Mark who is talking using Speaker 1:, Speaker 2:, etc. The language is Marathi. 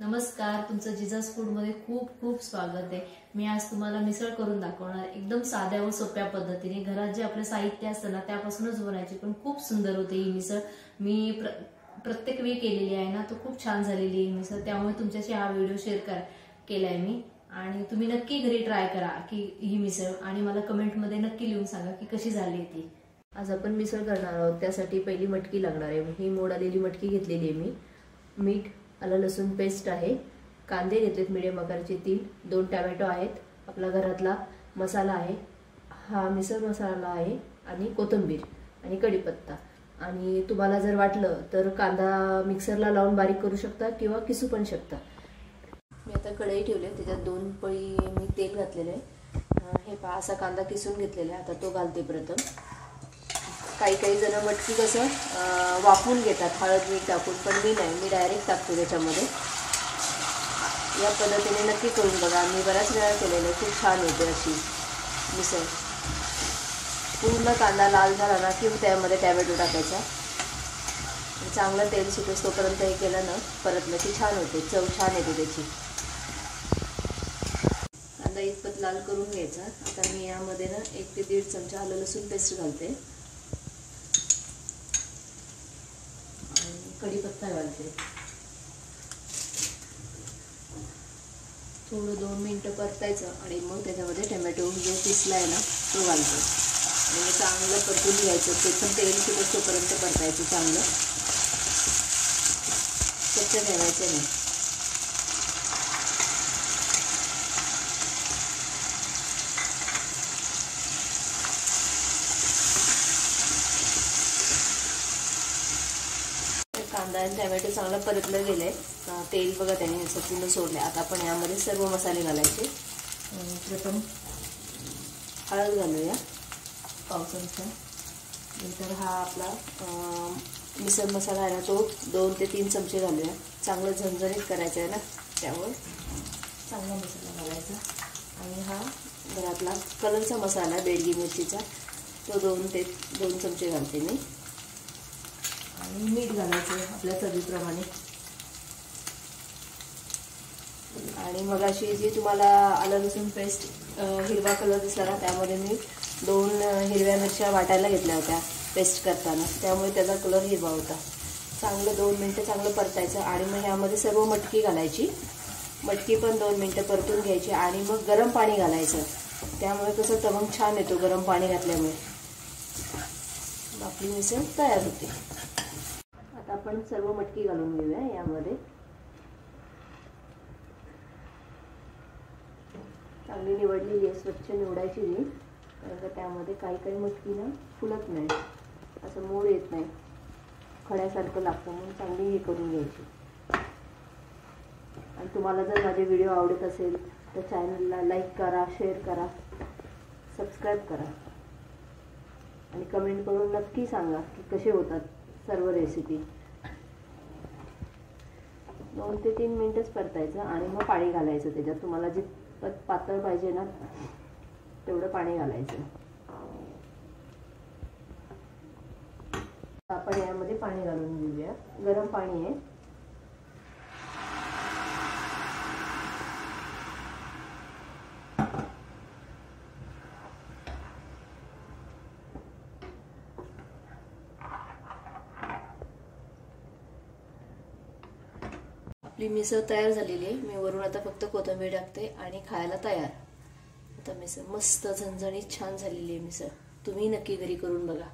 Speaker 1: नमस्कार तुमचं जिजास फूडमध्ये खूप खूप स्वागत आहे. मी आज तुम्हाला मिसळ करून दाखवणार एकदम साध्या व सोप्या पद्धतीने. घरात जे आपलं साहित्य असतं ना त्यापासूनच बनायची पण खूप सुंदर होते ही मिसळ. मी प्र प्रत्येक वेळी केलेली आहे ना तो खूप छान झालेली आहे ही मिसळ. त्यामुळे तुमच्याशी हा व्हिडिओ शेअर कर केलाय मी. आणि तुम्ही नक्की घरी ट्राय करा की ही मिसळ. आणि मला कमेंटमध्ये नक्की लिहून सांगा की कशी झाली ती. आज आपण मिसळ करणार आहोत. त्यासाठी पहिली मटकी लागणार आहे. ही मोड आलेली मटकी घेतलेली आहे मी. मीठ आलं लसूण पेस्ट आहे. कांदे घेतलेत मिडियम आकाराचे तीन. दोन टॅमॅटो आहेत. आपला घरातला मसाला आहे. हा मिसळ मसाला आहे आणि कोथिंबीर आणि कढीपत्ता. आणि तुम्हाला जर वाटलं तर कांदा मिक्सरला लावून बारीक करू शकता किंवा किसू पण शकता. मी आता कढई ठेवली आहे. त्याच्यात दोन पळी मी तेल घातलेलं आहे. हे पहा असा कांदा किसून घेतलेला आहे. आता तो घालते प्रथम. काही काही जणं मटकी कसं वाफून घेतात. हळद मीठ टाकून पण मी नाही. मी डायरेक्ट टाकतो त्याच्यामध्ये. या पद्धतीने नक्की करून बघा. मी बऱ्याच वेळा केलेलं. आहे खूप छान होते अशी मिसळ. पूर्ण कांदा लाल झाला ना की त्यामध्ये टॅमॅटो टाकायचा. चांगलं तेल सुटेस तोपर्यंत हे केलं ना परत नक्की छान होते. चव छान येते त्याची. कांदा इतपत लाल करून घ्यायचा. आता मी यामध्ये ना एक ते दीड चमचा आलं लसूण पेस्ट घालते. कढीपत्ता घालते. थोडं दोन मिनटं परतायचं आणि मग त्याच्यामध्ये टमॅटो जो पिसला आहे ना तो घालतो. आणि चांगलं परतून घ्यायचं. ते पण तेल सुटत तोपर्यंत परतायचं चांगलं. स्वच्छ ठेवायचं नाही. कांदा आणि टमॅटो चांगला परतलं गेलं आहे तेल बघा त्याने असं पूर्ण सोडलं आता आपण यामध्ये सर्व मसाले घालायचे. प्रथम हळद घालूया. पाव चमचा नंतर हा आपला मिसळ मसाला आहे ना तो दोन ते तीन चमचे घालूया. चांगलं झणझणीत करायचं आहे ना त्यामुळे. चांगला मसाला घालायचा. आणि हा घरातला कलरचा मसाला बेडगी मिरचीचा तो दोन ते दोन चमचे घालते मी. आणि मीठ घालायचं आपल्या चवीप्रमाणे. आणि मग अशी जी तुम्हाला आलं लसूण पेस्ट हिरवा कलर दिसला ना त्यामध्ये मी दोन हिरव्या मिरच्या वाटायला घेतल्या होत्या पेस्ट करताना. त्यामुळे त्याचा कलर हिरवा होता. चांगलं दोन मिनटं चांगलं परतायचं आणि मग ह्यामध्ये सर्व मटकी घालायची. मटकी पण दोन मिनटं परतून घ्यायची आणि मग गरम पाणी घालायचं. त्यामुळे कसं तवंग छान येतो गरम पाणी घातल्यामुळे. आपली मिसळ तयार होते. आता आपण सर्व मटकी घालून घेऊया यामध्ये. चांगली निवडलेली आहे स्वच्छ निवडायची जी कारण का त्यामध्ये काही काही मटकी ना फुलत नाही. असं मोड येत नाही. खड्यासारखं लागतं म्हणून चांगली हे करून घ्यायची. आणि तुम्हाला जर माझे व्हिडिओ आवडत असेल तर चॅनलला लाईक करा शेअर करा सबस्क्राईब करा. आणि कमेंट करून नक्की सांगा की कसे होतात सर्व रेसिपी. दोन ते तीन मिनटंच परतायचं आणि मग पाणी घालायचं त्याच्यात. तुम्हाला जे पातळ पाहिजे ना तेवढं पाणी घालायचं. आपण यामध्ये पाणी घालून घेऊया. गरम पाणी आहे. आपली मिसळ तयार झालेली आहे. मी वरून आता फक्त कोथिंबीर टाकते आणि खायला तयार. आता मिसळ मस्त झणझणीत छान झालेली आहे मिसळ. तुम्ही नक्की घरी करून बघा.